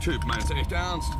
Typ, meinst du echt ernst?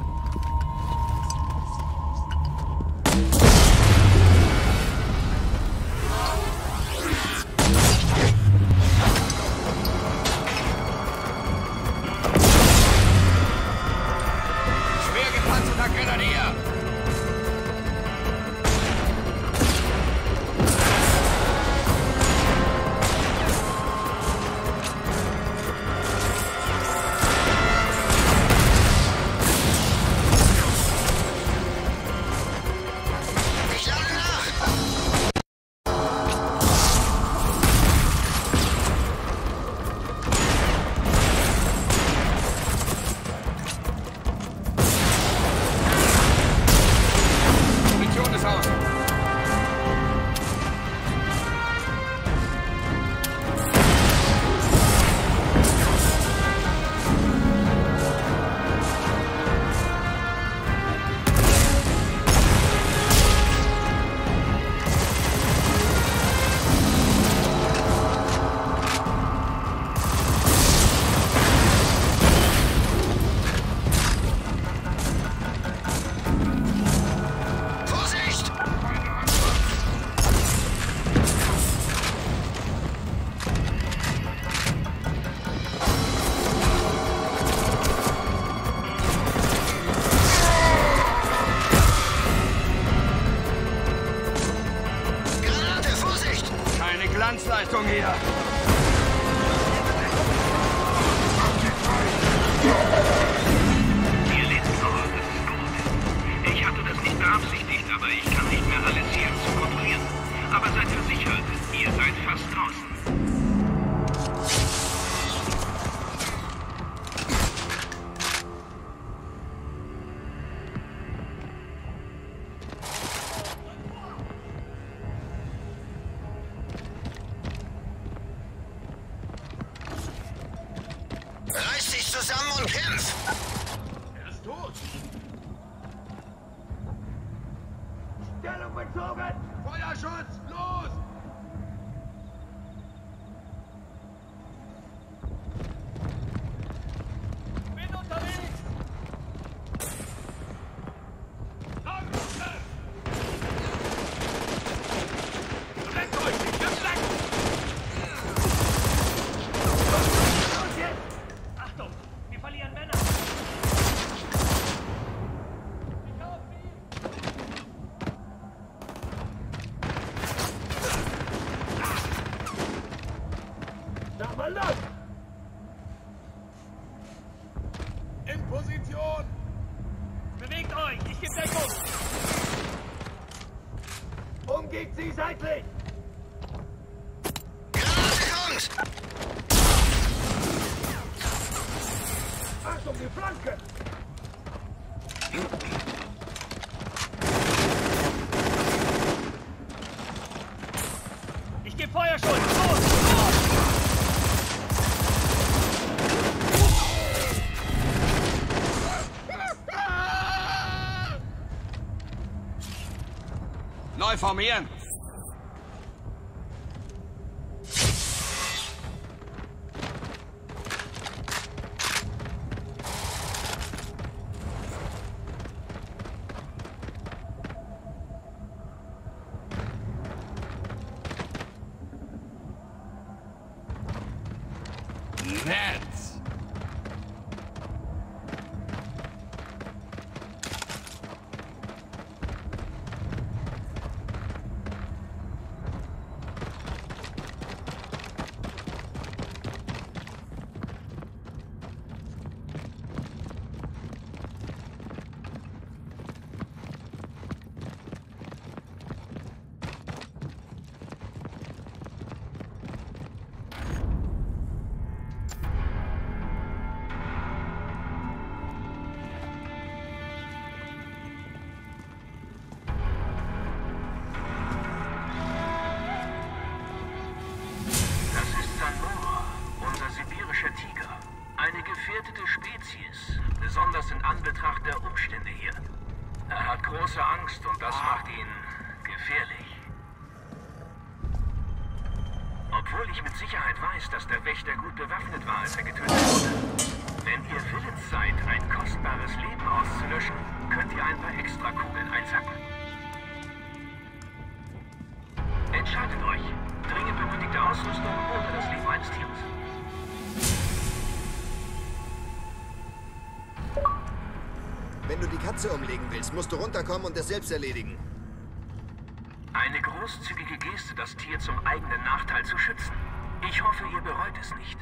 Richtung hier. Noch, das ist gut. Ich hatte das nicht beabsichtigt, aber ich kann nicht mehr alles hier zu kontrollieren. Aber seid versichert, ihr seid fast draußen. comían. Musst du runterkommen und es selbst erledigen. Eine großzügige Geste, das Tier zum eigenen Nachteil zu schützen. Ich hoffe, ihr bereut es nicht.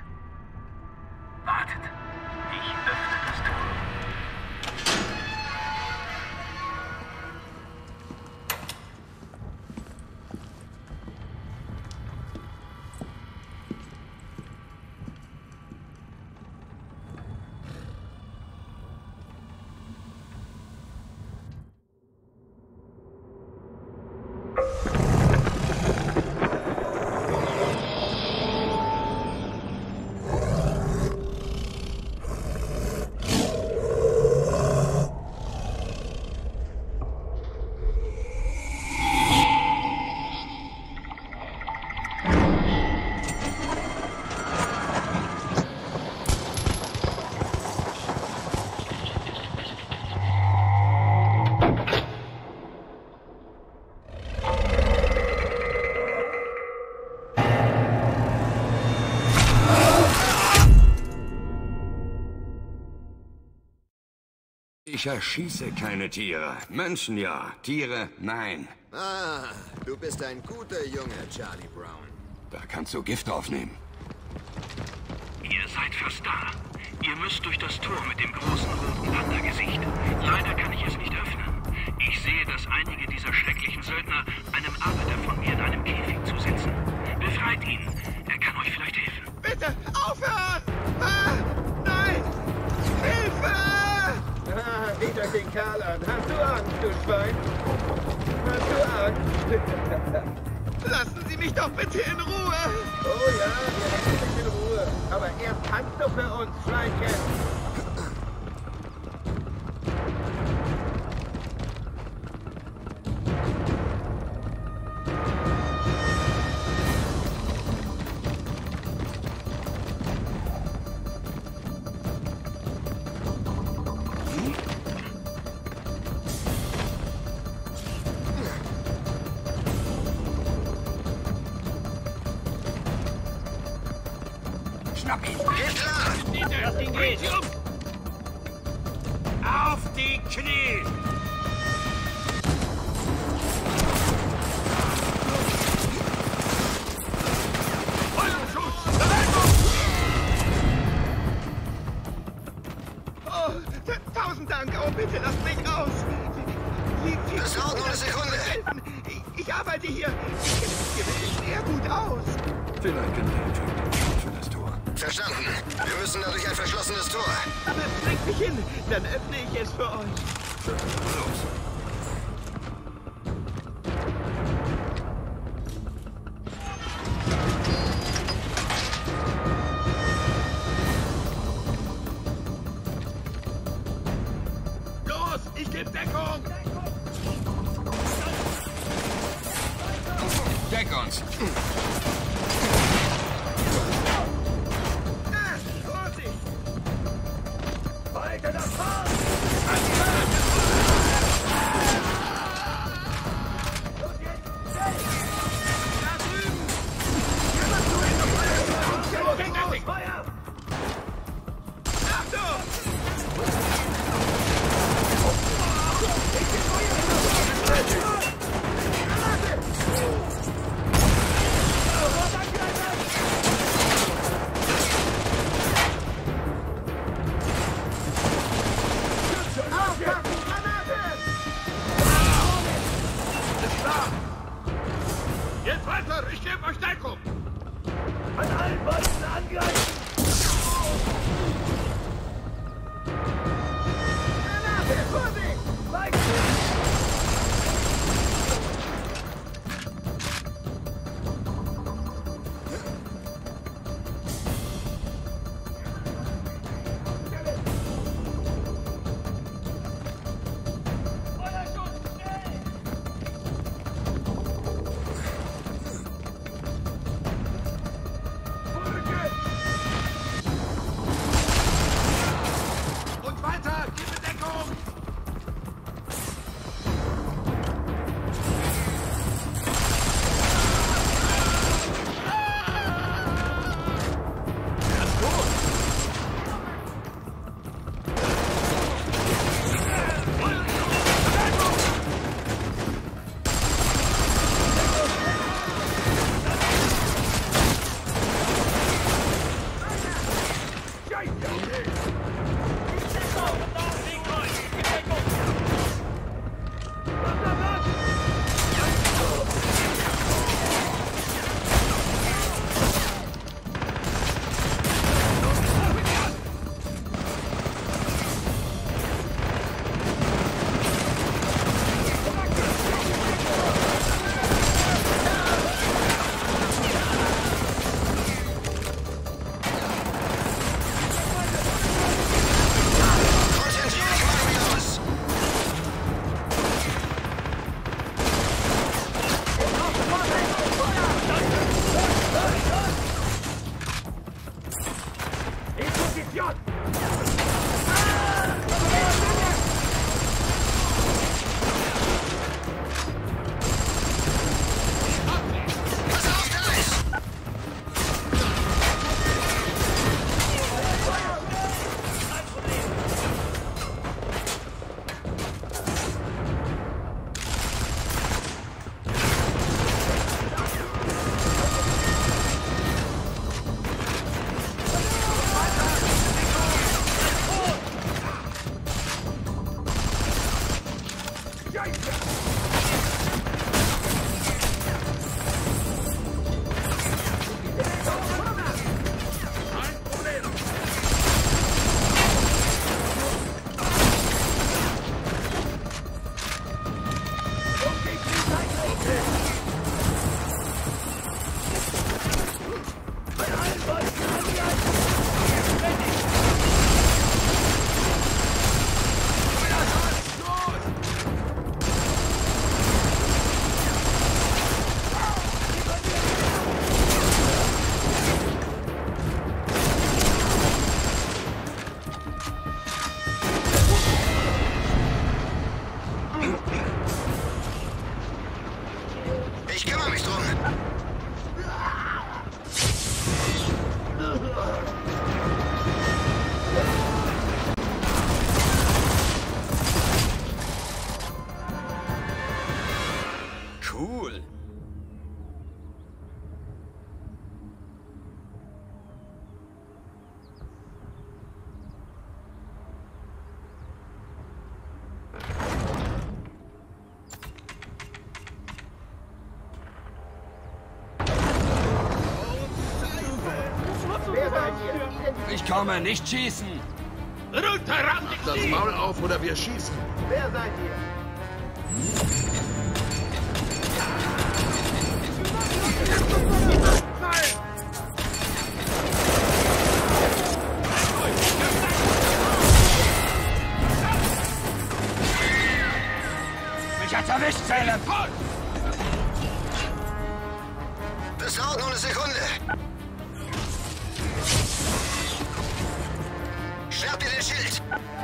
Ich erschieße keine Tiere. Menschen ja, Tiere nein. Ah, du bist ein guter Junge, Charlie Brown. Da kannst du Gift aufnehmen. Ihr seid fast da. Ihr müsst durch das Tor mit dem großen roten Wandergesicht. Leider kann ich es nicht öffnen. Ich sehe, dass einige dieser schrecklichen Söldner einem Arbeiter von mir in einem Käfig zusitzen. Befreit ihn. Er kann euch vielleicht helfen. Bitte aufhören! Ah, seht euch den Kerl an. Hast du Angst, du Schwein? Hast du Angst? Lassen Sie mich doch bitte in Ruhe! Oh ja, wir lassen dich in Ruhe. Aber erst tanzt du für uns, Schweinchen. Ihn! Geht klar! Gehen! Auf die Knie! Gosh. Komme, nicht schießen. Runter, Randy! Das Maul auf oder wir schießen. Wer seid ihr? Mich hat's erwischt, Salem. Das dauert nur eine Sekunde. Schild.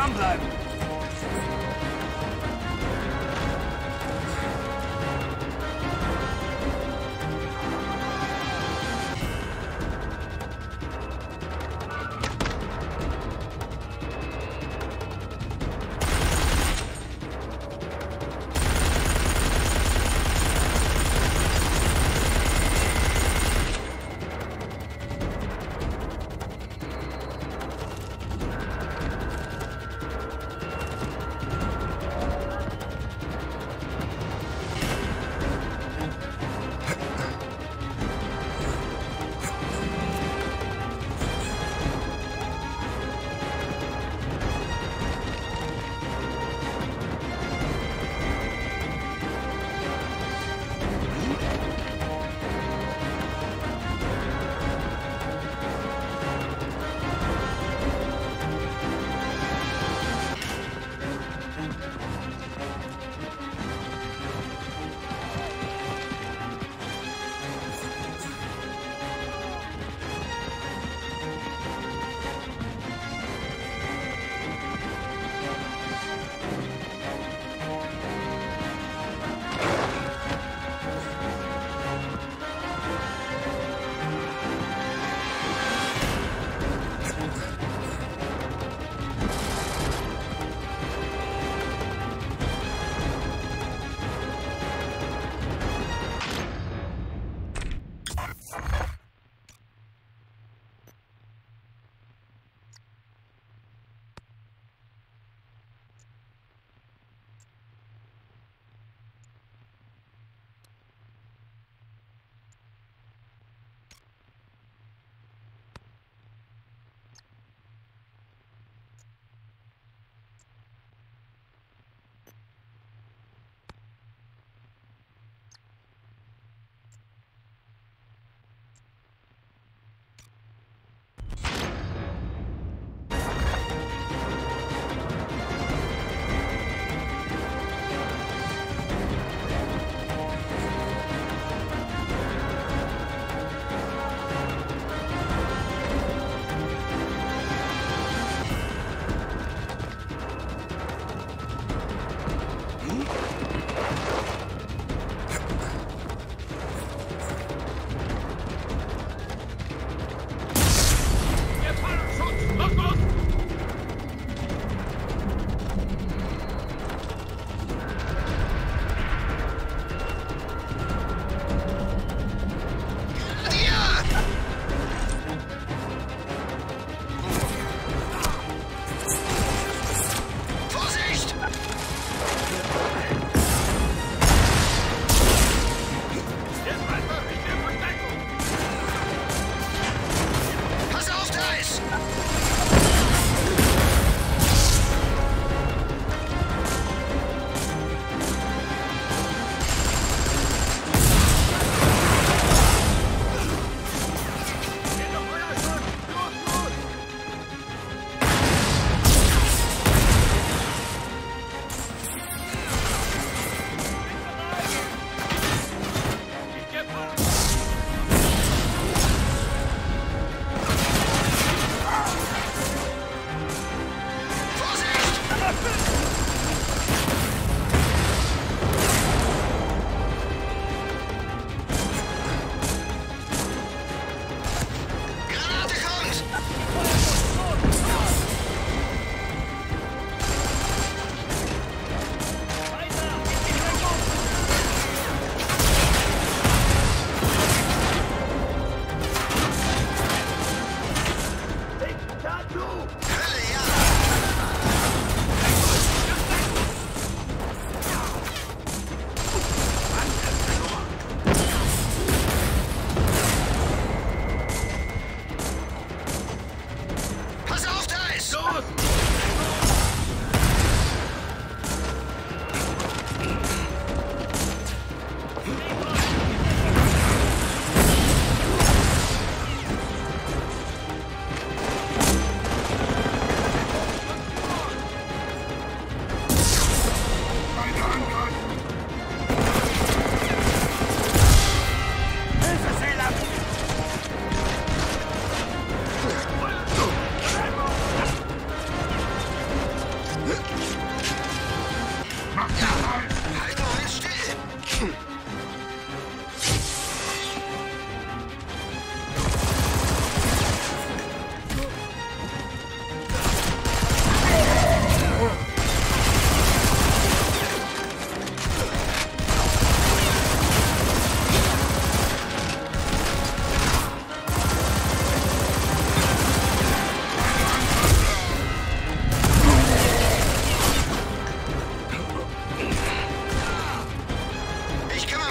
dran bleiben.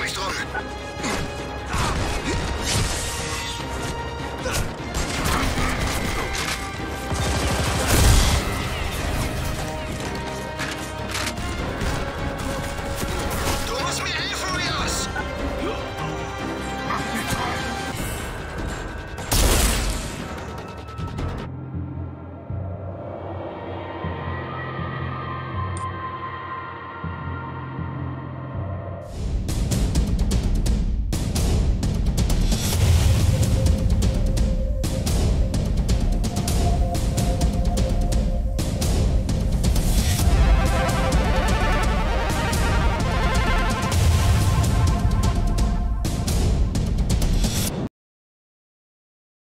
Richtung.